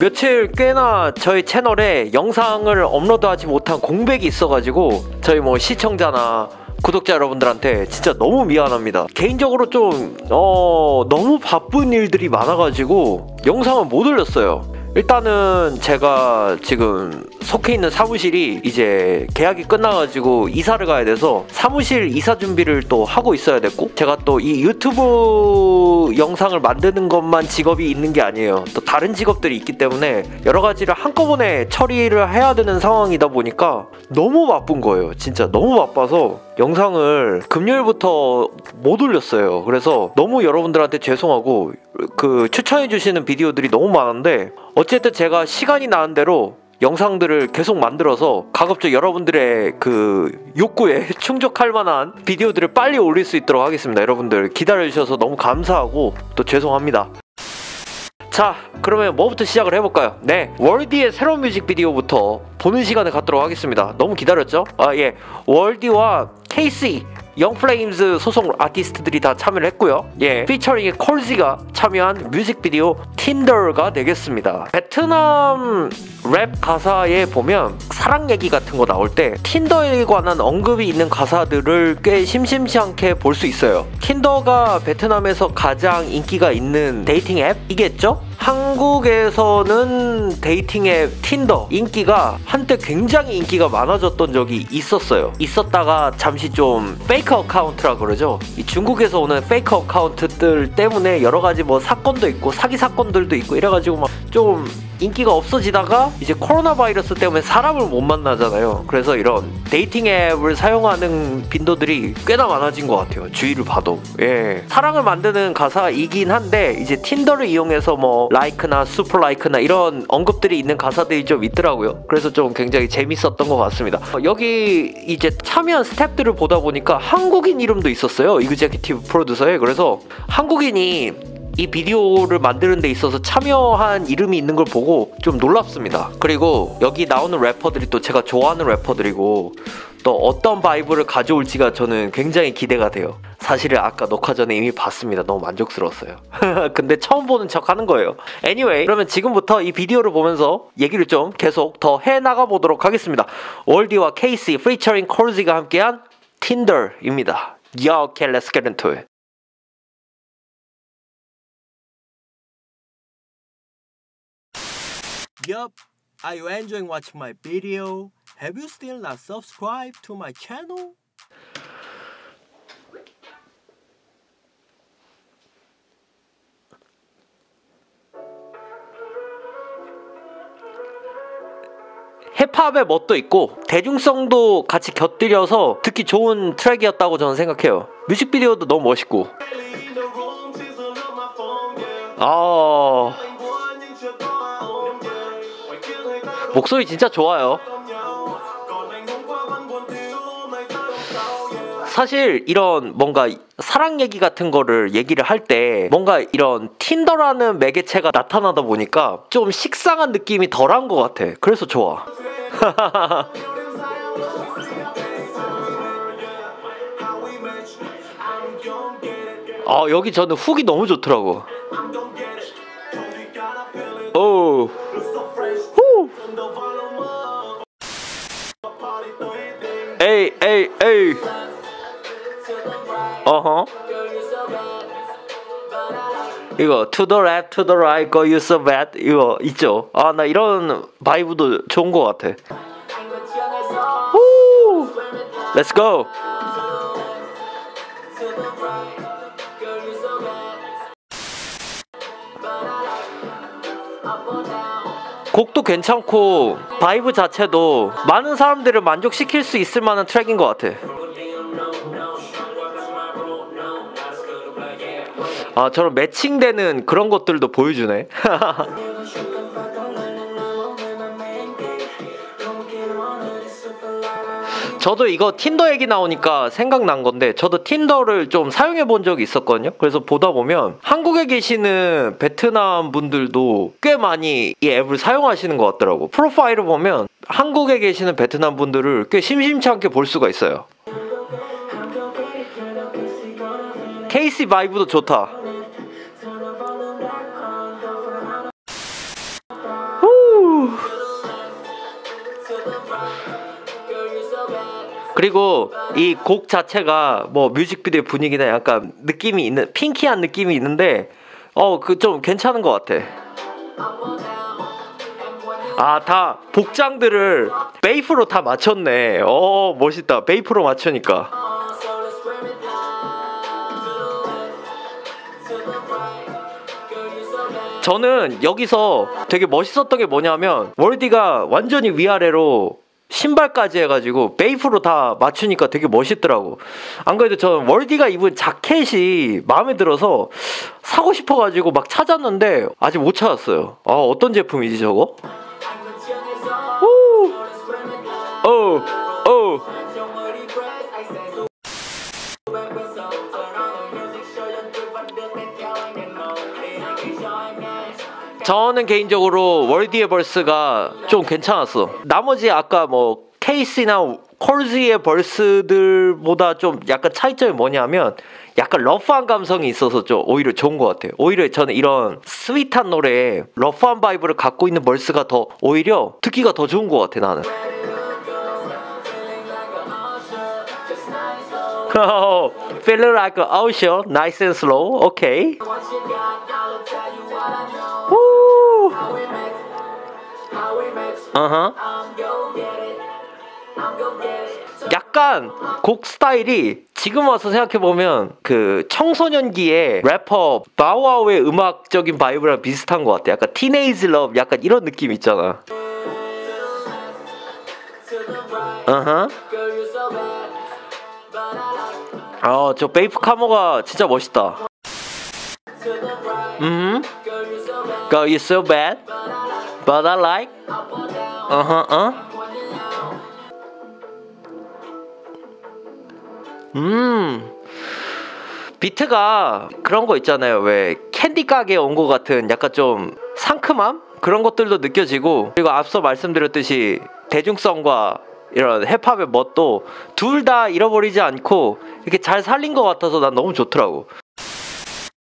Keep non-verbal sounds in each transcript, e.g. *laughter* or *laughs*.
며칠 꽤나 저희 채널에 영상을 업로드하지 못한 공백이 있어가지고 저희 뭐 시청자나 구독자 여러분들한테 진짜 너무 미안합니다. 개인적으로 좀, 어, 너무 바쁜 일들이 많아가지고 영상을 못 올렸어요. 일단은 제가 지금 속해 있는 사무실이 이제 계약이 끝나가지고 이사를 가야 돼서 사무실 이사 준비를 또 하고 있어야 됐고 제가 또 이 유튜브 영상을 만드는 것만 직업이 있는 게 아니에요. 또 다른 직업들이 있기 때문에 여러 가지를 한꺼번에 처리를 해야 되는 상황이다 보니까 너무 바쁜 거예요. 진짜 너무 바빠서 영상을 금요일부터 못 올렸어요. 그래서 너무 여러분들한테 죄송하고 그 추천해 주시는 비디오들이 너무 많은데 어쨌든 제가 시간이 나는 대로 영상들을 계속 만들어서 가급적 여러분들의 그 욕구에 *laughs* 충족할 만한 비디오들을 빨리 올릴 수 있도록 하겠습니다. 여러분들 기다려 주셔서 너무 감사하고 또 죄송합니다. 자, 그러면 뭐부터 시작을 해볼까요? 네, 월디의 새로운 뮤직비디오부터 보는 시간을 갖도록 하겠습니다. 너무 기다렸죠? 아, 예. 월디와 케이시 영플레임즈 소속 아티스트들이 다 참여를 했고요. 예, 피처링의 콜지가 참여한 뮤직비디오 틴더가 되겠습니다. 베트남 랩 가사에 보면 사랑 얘기 같은 거 나올 때 틴더에 관한 언급이 있는 가사들을 꽤 심심치 않게 볼 수 있어요. 틴더가 베트남에서 가장 인기가 있는 dating 앱이겠죠? 한국에서는 dating 앱 틴더 인기가 한때 굉장히 인기가 많아졌던 적이 있었어요. 있었다가 잠시 좀 fake account라 그러죠. 중국에서 오는 fake account들 때문에 여러 가지 뭐 사건도 있고 사기 사건들도 있고 이래가지고 막 좀 인기가 없어지다가 이제 코로나 바이러스 때문에 사람을 못 만나잖아요. 그래서 이런 dating 앱을 사용하는 빈도들이 꽤나 많아진 것 같아요. 주위를 봐도. 예. 사랑을 만드는 가사이긴 한데 이제 틴더를 이용해서 뭐 like나 super like나 이런 언급들이 있는 가사들이 좀 있더라고요. 그래서 좀 굉장히 재밌었던 것 같습니다. 여기 이제 참여한 스탭들을 보다 보니까 한국인 이름도 있었어요. executive producer에. 그래서 한국인이 이 비디오를 만드는 데 있어서 참여한 이름이 있는 걸 보고 좀 놀랍습니다. 그리고 여기 나오는 래퍼들이 또 제가 좋아하는 래퍼들이고 또 어떤 vibe를 가져올지가 저는 굉장히 기대가 돼요. 사실은 아까 녹화 전에 이미 봤습니다. 너무 만족스러웠어요. *laughs* 근데 처음 보는 척 하는 거예요. Anyway, 그러면 지금부터 이 비디오를 보면서 얘기를 좀 계속 더 해 나가 보도록 하겠습니다. 월디와 케이시, 피처링 콜지가 함께한 틴더입니다. Yo, okay, let's get into it. Yup, are you enjoying watching my video? Have you still not subscribed to my channel? 힙합의 멋도 있고 대중성도 같이 곁들여서 듣기 좋은 트랙이었다고 저는 생각해요. 뮤직비디오도 너무 멋있고. 아 목소리 진짜 좋아요. 사실 이런 뭔가 사랑 얘기 같은 거를 얘기를 할 때 뭔가 이런 틴더라는 매개체가 나타나다 보니까 좀 식상한 느낌이 덜한 것 같아. 그래서 좋아. *laughs* 아 여기 저는 훅이 너무 좋더라고. 오. 후. 에이 에이 에이. 어허. 이거 to the left, to the right, go you so bad 이거 있죠. 아 나 이런 바이브도 좋은 것 같아. 후. Let's go. 곡도 괜찮고 vibe 자체도 많은 사람들을 만족시킬 수 있을 만한 트랙인 것 같아. 아 저런 매칭되는 그런 것들도 보여주네. *laughs* 저도 이거 틴더 얘기 나오니까 생각난 건데 저도 틴더를 좀 사용해 본 적이 있었거든요. 그래서 보다 보면 한국에 계시는 베트남 분들도 꽤 많이 이 앱을 사용하시는 것 같더라고. 프로파일을 보면 한국에 계시는 베트남 분들을 꽤 심심치 않게 볼 수가 있어요. 케이시 바이브도 좋다. 그리고 이 곡 자체가 뭐 뮤직비디오 분위기나 약간 느낌이 있는 핑키한 느낌이 있는데 어 그 좀 괜찮은 것 같아. 아 다 복장들을 베이프로 다 맞췄네. 어 멋있다. 베이프로 맞추니까. 저는 여기서 되게 멋있었던 게 뭐냐면 월디가 완전히 위아래로 신발까지 해가지고 베이프로 다 맞추니까 되게 멋있더라고. 안 그래도 저는 월디가 입은 자켓이 마음에 들어서 사고 싶어가지고 막 찾았는데 아직 못 찾았어요. 아 어떤 제품이지 저거? 오, 오, 오. 저는 개인적으로 Wxrdie의 verse가 좀 괜찮았어. 나머지 아까 뭐 KayC나 Coldzy의 verse들보다 좀 약간 차이점이 뭐냐면 약간 rough한 감성이 있어서 좀 오히려 좋은 것 같아요. 오히려 저는 이런 sweet한 노래에 rough한 vibe를 갖고 있는 verse가 더 오히려 듣기가 더 좋은 것 같아 나는. Oh, *laughs* feeling like an ocean, nice and slow. Okay. Uh-huh. 약간 곡 스타일이 지금 와서 생각해보면 그 청소년기의 래퍼 Bow Wow의 음악적인 vibe랑 비슷한 것 같아. 약간 teenage love 약간 이런 느낌 있잖아. 어허. 어, 저 BAPE camo가 진짜 멋있다. 음. Girl, you're so bad, but I like. Uh huh, uh. 음. 비트가 그런 거 있잖아요. 왜 캔디 가게 온것 같은 약간 좀 상큼함? 그런 것들도 느껴지고 그리고 앞서 말씀드렸듯이 대중성과 이런 힙합의 멋도 둘 다 잃어버리지 않고 이렇게 잘 살린 것 같아서 난 너무 좋더라고.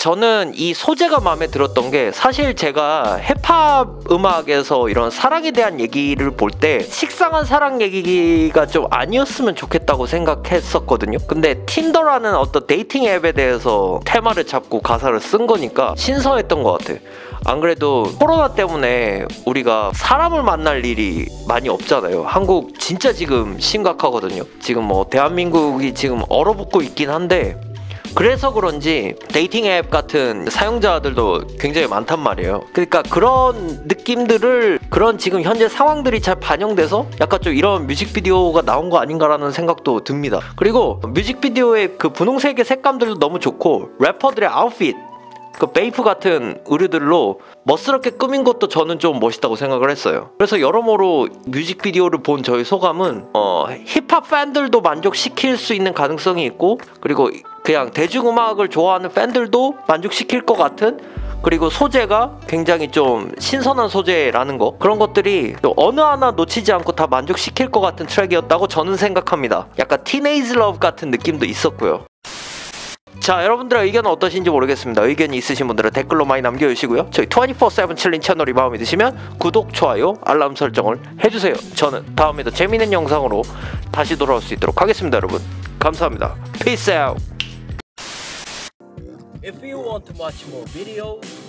저는 이 소재가 마음에 들었던 게 사실 제가 힙합 음악에서 이런 사랑에 대한 얘기를 볼 때 식상한 사랑 얘기가 좀 아니었으면 좋겠다고 생각했었거든요. 근데 Tinder라는 어떤 dating 앱에 대해서 테마를 잡고 가사를 쓴 거니까 신선했던 것 같아. 안 그래도 코로나 때문에 우리가 사람을 만날 일이 많이 없잖아요. 한국 진짜 지금 심각하거든요. 지금 뭐 대한민국이 지금 얼어붙고 있긴 한데 그래서 그런지 dating 앱 같은 사용자들도 굉장히 많단 말이에요. 그러니까 그런 느낌들을 그런 지금 현재 상황들이 잘 반영돼서 약간 좀 이런 뮤직비디오가 나온 거 아닌가라는 생각도 듭니다. 그리고 뮤직비디오의 그 분홍색의 색감들도 너무 좋고 래퍼들의 outfit 그 BAPE 같은 의류들로 멋스럽게 꾸민 것도 저는 좀 멋있다고 생각을 했어요. 그래서 여러모로 뮤직비디오를 본 저의 소감은 어, 힙합 팬들도 만족시킬 수 있는 가능성이 있고 그리고 그냥 대중음악을 좋아하는 팬들도 만족시킬 것 같은 그리고 소재가 굉장히 좀 신선한 소재라는 거. 그런 것들이 어느 하나 놓치지 않고 다 만족시킬 것 같은 트랙이었다고 저는 생각합니다. 약간 teenage love 같은 느낌도 있었고요. 자 여러분들의 의견은 어떠신지 모르겠습니다. 의견이 있으신 분들은 댓글로 많이 남겨주시고요. 저희 24-7 Chillin 채널이 마음에 드시면 구독, 좋아요, 알람 설정을 해주세요. 저는 다음에도 재밌는 영상으로 다시 돌아올 수 있도록 하겠습니다 여러분. 감사합니다. Peace out If you want to watch more videos